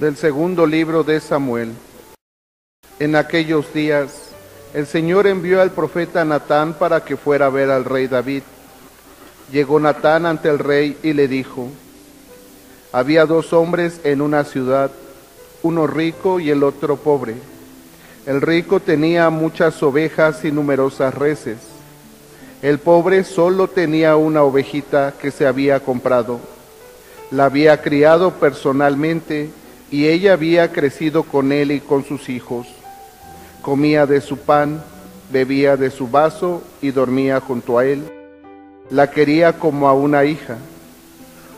Del segundo libro de Samuel. En aquellos días, el Señor envió al profeta Natán para que fuera a ver al rey David. Llegó Natán ante el rey y le dijo, había dos hombres en una ciudad, uno rico y el otro pobre. El rico tenía muchas ovejas y numerosas reses. El pobre solo tenía una ovejita que se había comprado. La había criado personalmente y ella había crecido con él y con sus hijos. Comía de su pan, bebía de su vaso y dormía junto a él. La quería como a una hija.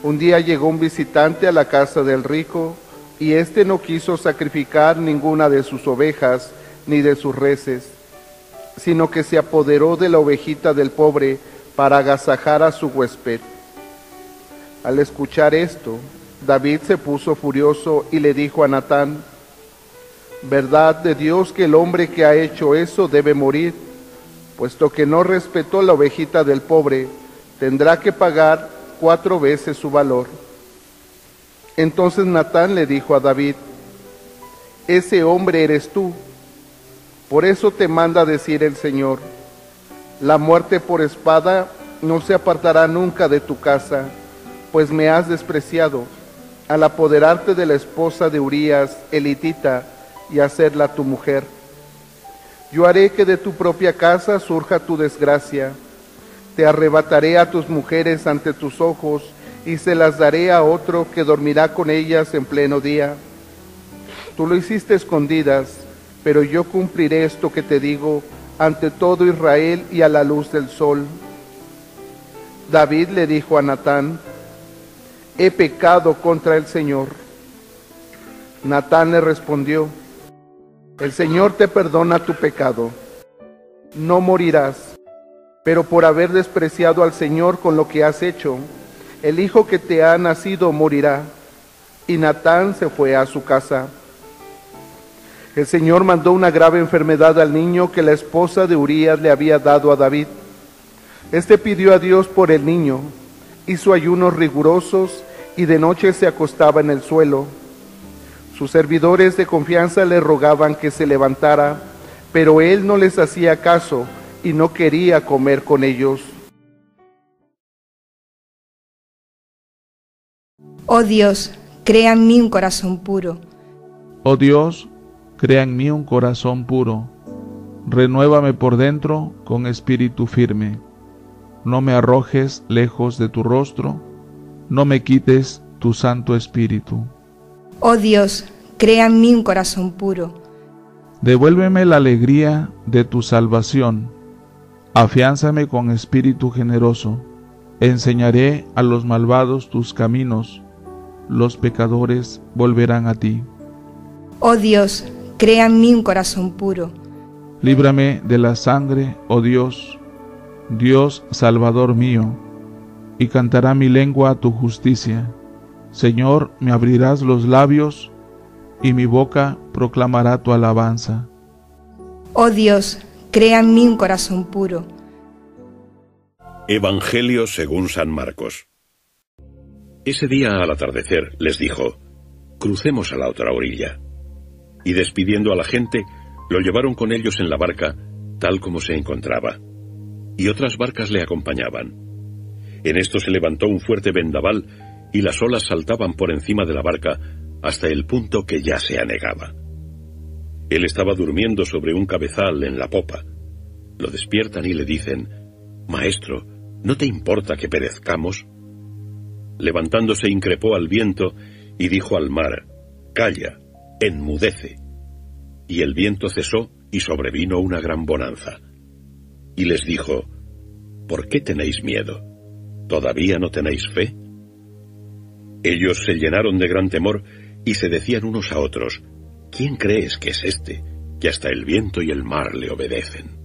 Un día llegó un visitante a la casa del rico y éste no quiso sacrificar ninguna de sus ovejas ni de sus reses, sino que se apoderó de la ovejita del pobre para agasajar a su huésped. Al escuchar esto, David se puso furioso y le dijo a Natán, verdad de Dios que el hombre que ha hecho eso debe morir, puesto que no respetó la ovejita del pobre, tendrá que pagar cuatro veces su valor. Entonces Natán le dijo a David, ese hombre eres tú, por eso te manda decir el Señor, la muerte por espada no se apartará nunca de tu casa, pues me has despreciado al apoderarte de la esposa de Urías, elitita, y hacerla tu mujer. Yo haré que de tu propia casa surja tu desgracia. Te arrebataré a tus mujeres ante tus ojos y se las daré a otro que dormirá con ellas en pleno día. Tú lo hiciste escondidas, pero yo cumpliré esto que te digo ante todo Israel y a la luz del sol. David le dijo a Natán, he pecado contra el Señor. Natán le respondió, el Señor te perdona tu pecado. No morirás, pero por haber despreciado al Señor con lo que has hecho, el hijo que te ha nacido morirá. Y Natán se fue a su casa. El Señor mandó una grave enfermedad al niño que la esposa de Urías le había dado a David. Este pidió a Dios por el niño, hizo ayunos rigurosos y de noche se acostaba en el suelo sus servidores de confianza le rogaban que se levantara, pero él no les hacía caso y no quería comer con ellos. Oh Dios, crea en mí un corazón puro. Oh Dios, crea en mí un corazón puro. Renuévame por dentro con espíritu firme. No me arrojes lejos de tu rostro, no me quites tu santo espíritu. Oh Dios, crea en mí un corazón puro. Devuélveme la alegría de tu salvación. Afiánzame con espíritu generoso. Enseñaré a los malvados tus caminos. Los pecadores volverán a ti. Oh Dios, crea en mí un corazón puro. Líbrame de la sangre, oh Dios, Dios Salvador mío, y cantará mi lengua tu justicia. Señor, me abrirás los labios y mi boca proclamará tu alabanza. Oh Dios, crea en mí un corazón puro. Evangelio según San Marcos. Ese día al atardecer les dijo, crucemos a la otra orilla. Y despidiendo a la gente, lo llevaron con ellos en la barca, tal como se encontraba. Y otras barcas le acompañaban. En esto se levantó un fuerte vendaval y las olas saltaban por encima de la barca hasta el punto que ya se anegaba. Él estaba durmiendo sobre un cabezal en la popa. Lo despiertan y le dicen, Maestro, ¿no te importa que perezcamos? Levantándose increpó al viento y dijo al mar, Calla, enmudece. Y el viento cesó y sobrevino una gran bonanza. Y les dijo, ¿por qué tenéis miedo? ¿Todavía no tenéis fe? Ellos se llenaron de gran temor y se decían unos a otros, ¿quién crees que es este, que hasta el viento y el mar le obedecen?